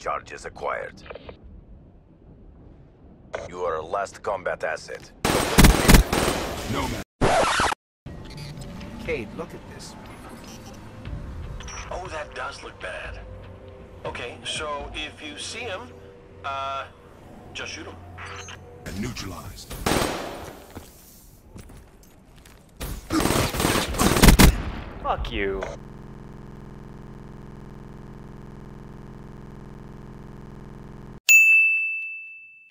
charges acquired. You are a last combat asset. Nomad. Cayde, look at this. Oh, that does look bad. Okay, so if you see him, uh, just shoot him. And neutralized. Fuck you.